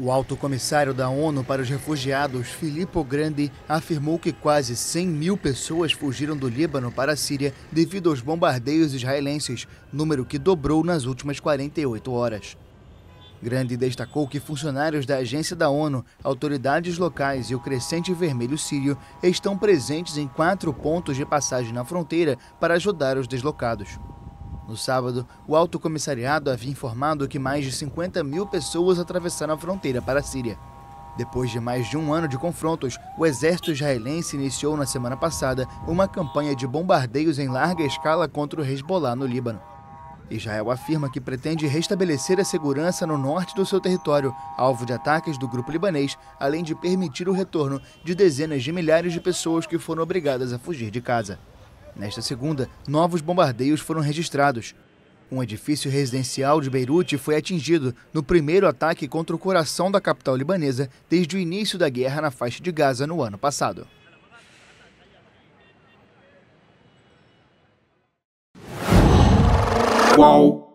O alto comissário da ONU para os Refugiados, Filippo Grandi, afirmou que quase 100 mil pessoas fugiram do Líbano para a Síria devido aos bombardeios israelenses, número que dobrou nas últimas 48 horas. Grandi destacou que funcionários da agência da ONU, autoridades locais e o Crescente Vermelho Sírio estão presentes em quatro pontos de passagem na fronteira para ajudar os deslocados. No sábado, o Alto Comissariado havia informado que mais de 50 mil pessoas atravessaram a fronteira para a Síria. Depois de mais de um ano de confrontos, o exército israelense iniciou na semana passada uma campanha de bombardeios em larga escala contra o Hezbollah no Líbano. Israel afirma que pretende restabelecer a segurança no norte do seu território, alvo de ataques do grupo libanês, além de permitir o retorno de dezenas de milhares de pessoas que foram obrigadas a fugir de casa. Nesta segunda, novos bombardeios foram registrados. Um edifício residencial de Beirute foi atingido no primeiro ataque contra o coração da capital libanesa desde o início da guerra na faixa de Gaza no ano passado. Qual?